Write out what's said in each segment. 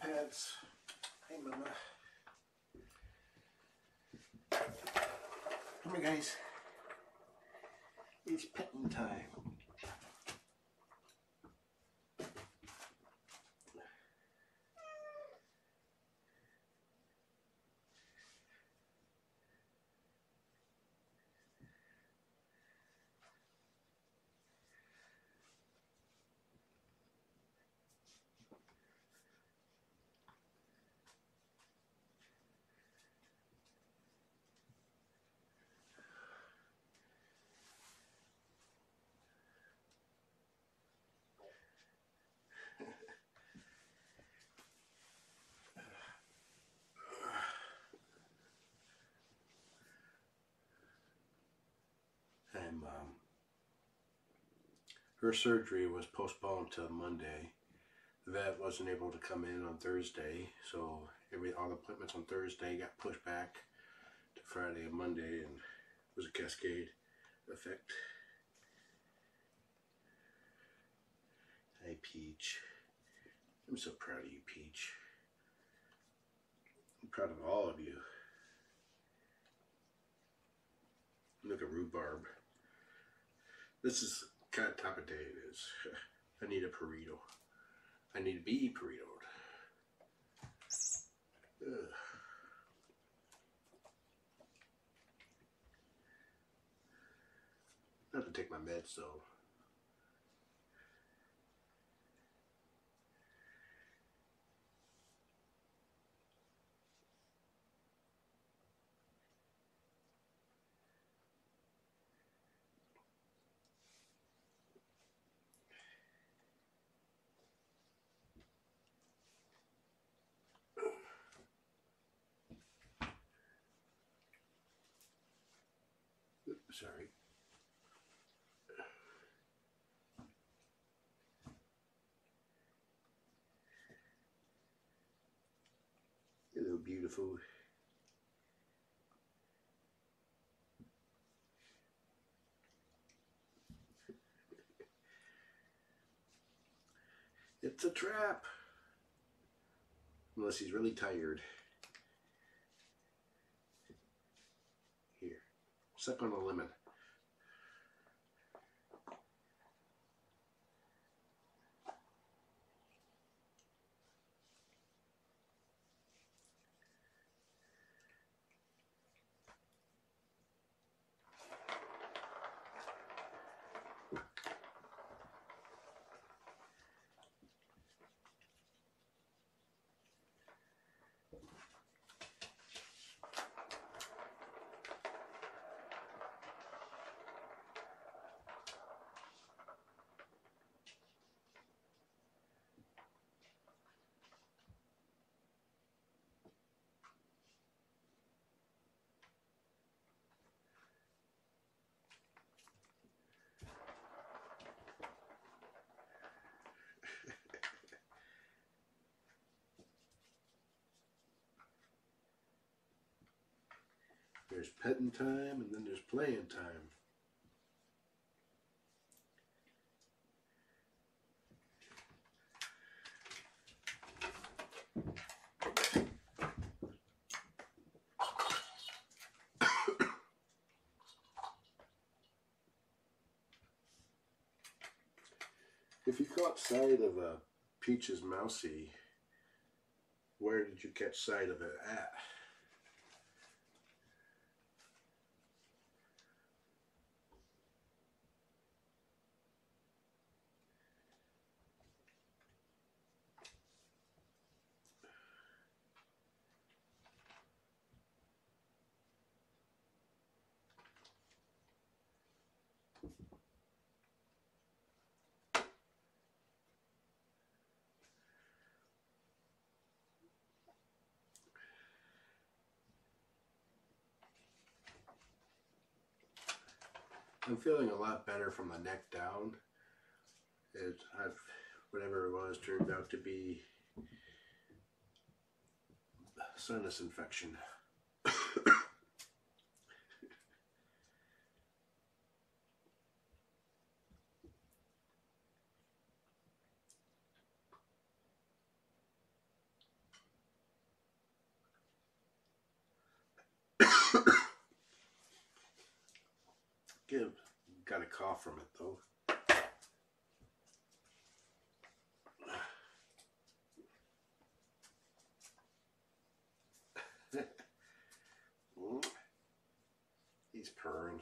pads. Hey, mama. Come here, guys. It's petting time. and um, her surgery was postponed till Monday. The vet wasn't able to come in on Thursday, so every all the appointments on Thursday got pushed back to Friday and Monday, and it was a cascade effect. Hey, Peach. I'm so proud of you, Peach. I'm proud of all of you. Look at rhubarb. This is kind of type of day it is. I need a burrito. I need to be burritoed. Ugh. I have to take my meds though. Sorry. Hello, beautiful. It's a trap. Unless he's really tired. Here, suck on a lemon. There's petting time and then there's playing time. If you caught sight of a Peach's Mousy, where did you catch sight of it at? I'm feeling a lot better from the neck down. It, I've, whatever it was turned out to be sinus infection. Give got a cough from it though. He's purring.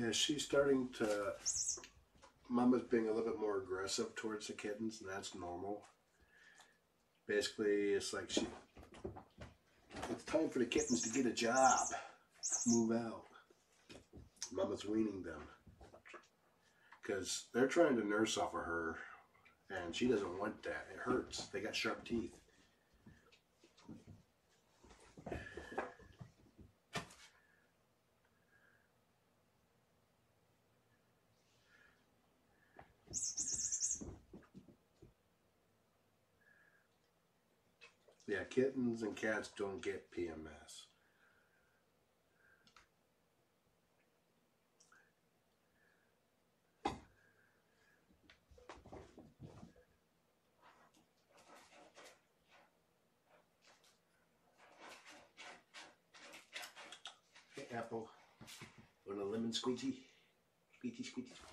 Yeah, she's starting to. Mama's being a little bit more aggressive towards the kittens, and that's normal. Basically, it's like she. It's time for the kittens to get a job, move out. Mama's weaning them because they're trying to nurse off of her, and she doesn't want that. It hurts. They got sharp teeth. Yeah, kittens and cats don't get PMS. Apple. Want a lemon squeegee? Squeegee, squeegee, squeegee.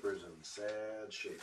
Paper's in sad shape.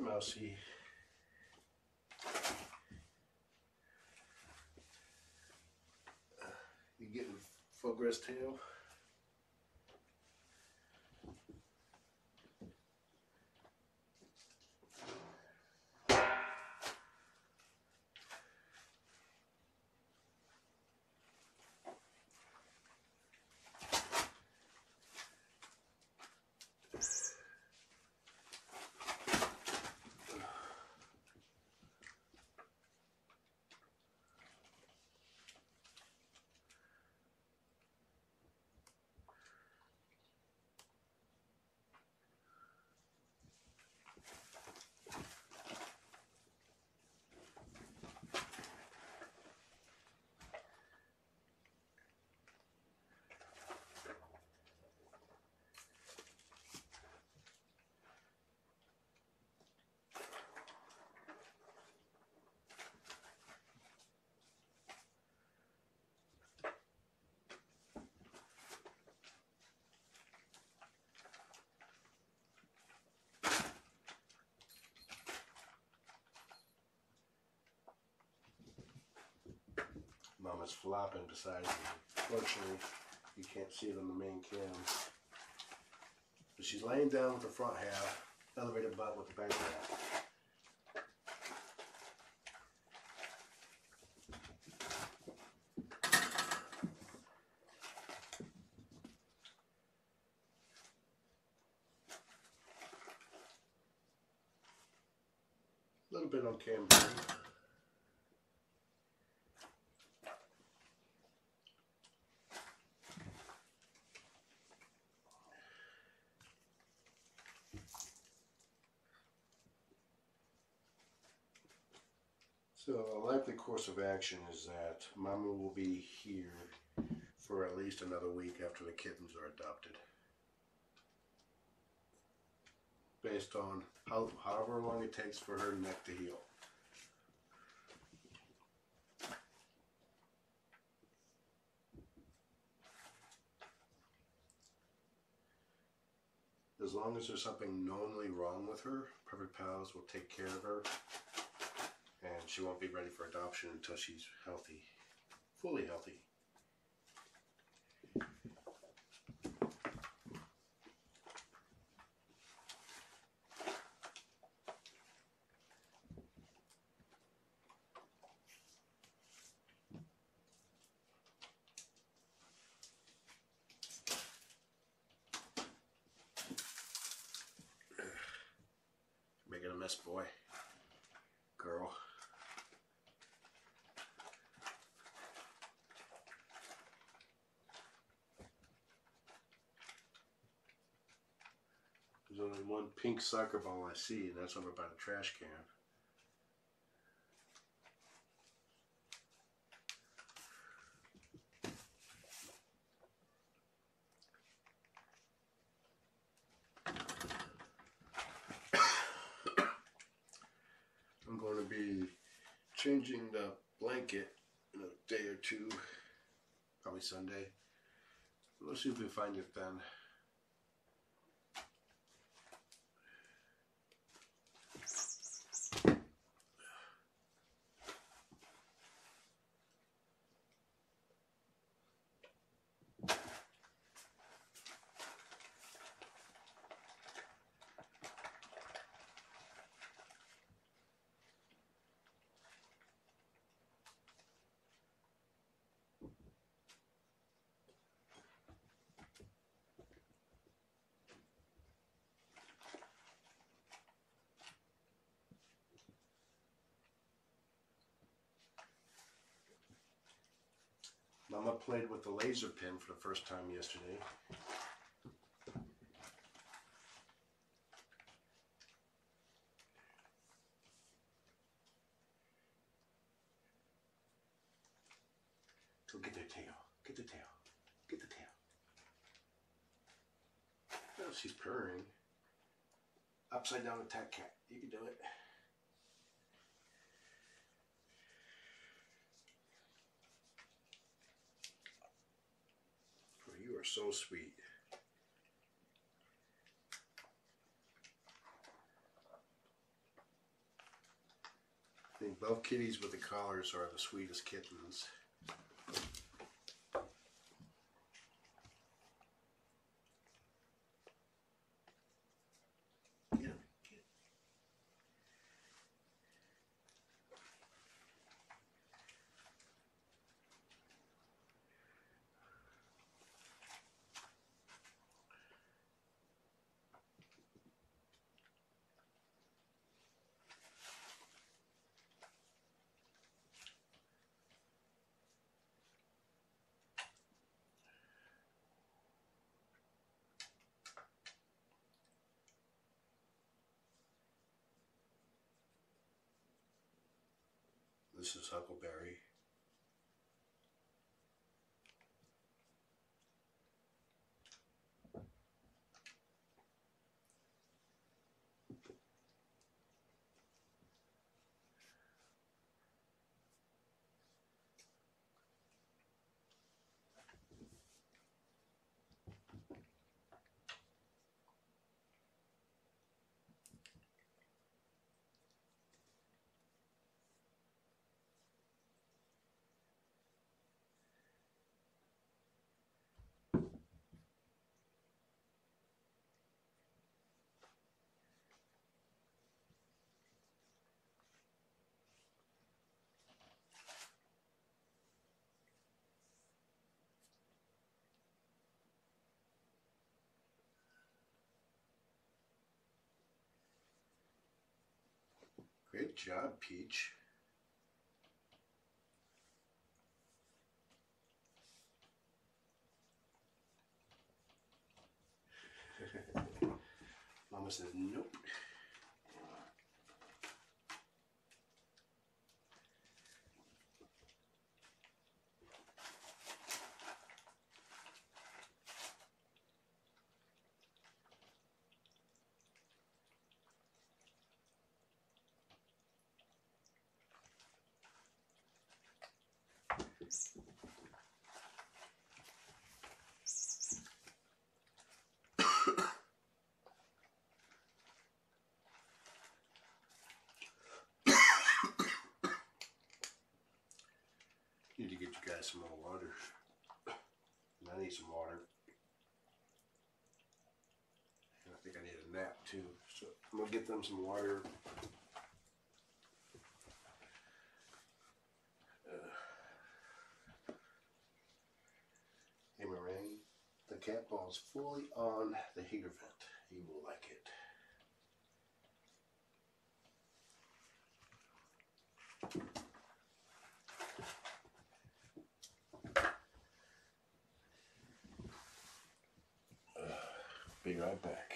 No red mousey. You getting progress tail? Is flopping beside me. Fortunately, you can't see it on the main cam. But she's laying down with the front half, elevated butt with the back half. A little bit on cam. So a likely course of action is that Mama will be here for at least another week after the kittens are adopted. Based on how, however long it takes for her neck to heal. As long as there's something knownly wrong with her, Purrfect Pals will take care of her and she won't be ready for adoption until she's healthy, fully healthy. There's only one pink soccer ball I see, and that's over by the trash can. I'm going to be changing the blanket in a day or two, probably Sunday. Let's see if we find it then. Mama played with the laser pin for the first time yesterday. Go get their tail. Get the tail. Get the tail. Oh, she's purring. Upside down attack cat. You can do it. Oh, you are so sweet. I think both kitties with the collars are the sweetest kittens. This is Huckleberry. Great job, Peach. Mama says nope. Need to get you guys some more water. I need some water. And I think I need a nap too. So I'm gonna get them some water. Uh, Hey Meringue, the cat ball's fully on the heater vent. You will like it. Be right back.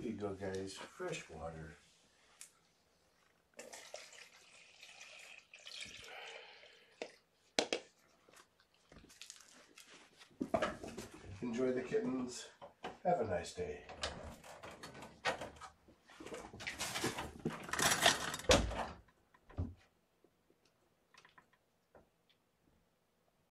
Here you go, guys. Fresh water. Enjoy the kittens. Have a nice day.